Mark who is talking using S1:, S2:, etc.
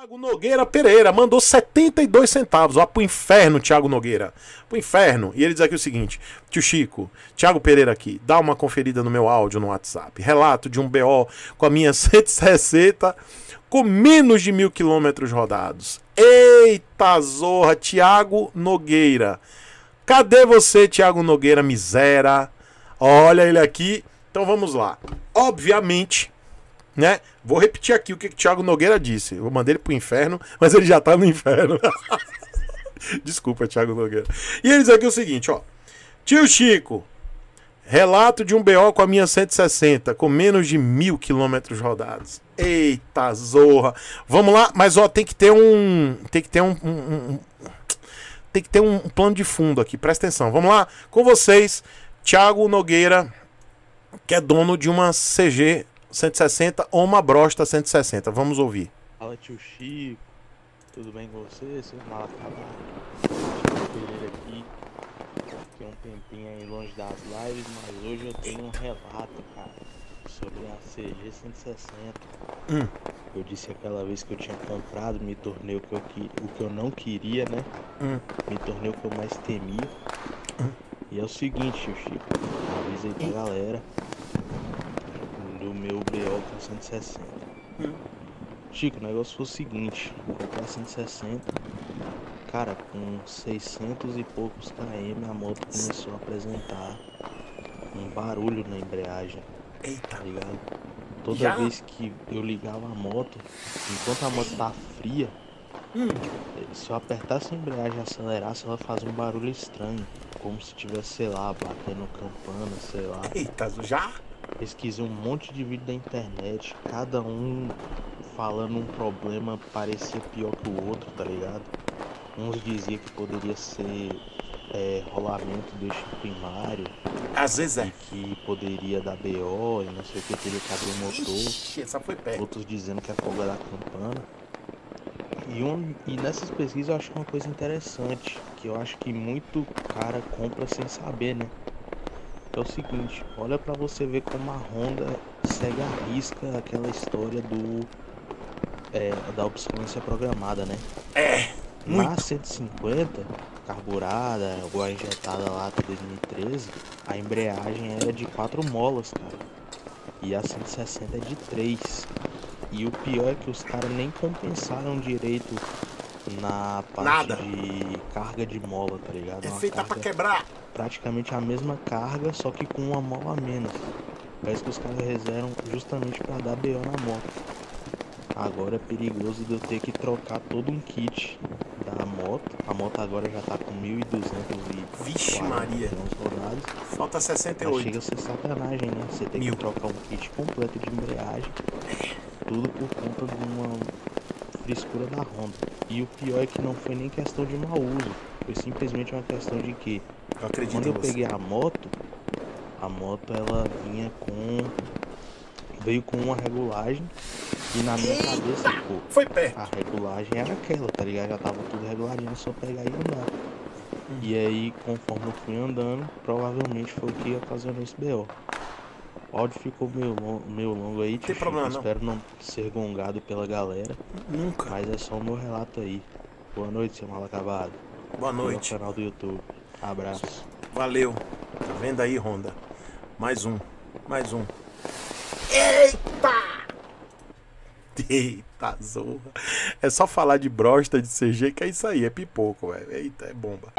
S1: Tiago Nogueira Pereira mandou 72 centavos. Ó, pro inferno, Tiago Nogueira. Pro inferno. E ele diz aqui o seguinte: Tio Chico, Tiago Pereira aqui, dá uma conferida no meu áudio no WhatsApp. Relato de um BO com a minha 160 com menos de mil quilômetros rodados. Eita zorra, Tiago Nogueira. Cadê você, Tiago Nogueira, miséria? Olha ele aqui. Então vamos lá. Obviamente, né? Vou repetir aqui o que o Thiago Nogueira disse. Eu mandei ele pro inferno, mas ele já tá no inferno. Desculpa, Thiago Nogueira. E ele diz aqui o seguinte, ó. Tio Chico, relato de um BO com a minha 160, com menos de mil quilômetros rodados. Eita zorra. Vamos lá, mas ó, tem que ter um. Tem que ter um, um, um tem que ter um plano de fundo aqui, presta atenção. Vamos lá, com vocês, Thiago Nogueira, que é dono de uma CG 160 ou uma Brosta 160. Vamos ouvir.
S2: Fala tio Chico, tudo bem com você? Seu mal acabado. Pereira aqui. Fiquei um tempinho aí longe das lives, mas hoje eu tenho um relato, cara, sobre a CG 160.
S1: Hum.
S2: Eu disse aquela vez que eu tinha comprado, me tornei o que eu, o que eu não queria, né?
S1: Hum.
S2: Me tornei o que eu mais temia. Hum. E é o seguinte, tio Chico, avisei pra galera BO com 160. Hum. Chico, o negócio foi o seguinte, comprei 160, cara, com 600 e poucos km a moto começou a apresentar um barulho na embreagem.
S1: Eita.
S2: Tá ligado? Toda
S1: Já?
S2: vez que eu ligava a moto, enquanto a moto tá fria,
S1: hum.
S2: se eu apertasse a embreagem e acelerasse, ela fazia um barulho estranho. Como se tivesse, sei lá, batendo campana, sei lá.
S1: Eita, já?
S2: Pesquisei um monte de vídeo da internet, cada um falando um problema parecia pior que o outro, tá ligado? Uns diziam que poderia ser é, rolamento do eixo primário.
S1: Às vezes é.
S2: E que poderia dar BO e não sei o que, teria que abrir o motor.
S1: Ixi, essa foi perto.
S2: Outros dizendo que é folga da campana. E, um, e nessas pesquisas eu acho uma coisa interessante, que eu acho que muito cara compra sem saber, né? É o seguinte, olha para você ver como a Honda segue a risca aquela história do é, da obsolescência programada, né?
S1: É. Muito.
S2: Na 150, carburada, ou a injetada lá até 2013, a embreagem era de 4 molas, cara. E a 160 é de 3. E o pior é que os caras nem compensaram direito na parte
S1: Nada.
S2: de carga de mola, tá ligado?
S1: É
S2: Uma
S1: feita
S2: carga
S1: pra quebrar.
S2: Praticamente a mesma carga, só que com uma mola a menos. Parece que os caras reservam justamente para dar BO na moto. Agora é perigoso de eu ter que trocar todo um kit da moto. A moto agora já tá com 1.200 e
S1: Vixe Maria.
S2: rodados.
S1: Falta
S2: Mas chega
S1: 68.
S2: a ser sacanagem, né? Você tem
S1: Mil.
S2: que trocar um kit completo de embreagem. Tudo por conta de uma frescura da Honda. E o pior é que não foi nem questão de mau uso. Foi simplesmente uma questão de que
S1: Eu acredito
S2: quando eu peguei a moto, a moto ela vinha com. veio com uma regulagem e na minha cabeça, pô,
S1: Foi perto.
S2: a regulagem era aquela, tá ligado? Já tava tudo reguladinho, só pegar e andar. E aí, conforme eu fui andando, provavelmente foi o que ocasionou esse BO. O áudio ficou meio longo, meio longo aí, tio
S1: Tem problema, não.
S2: espero não ser gongado pela galera,
S1: Nunca.
S2: mas é só o meu relato aí. Boa noite, seu mal acabado.
S1: Boa
S2: No
S1: noite.
S2: canal do YouTube. Abraço.
S1: Valeu. Tá vendo aí, Honda? Mais um. Mais um. Eita! Eita, zorra. É só falar de brosta de CG que é isso aí, é pipoco, velho. Eita, é bomba.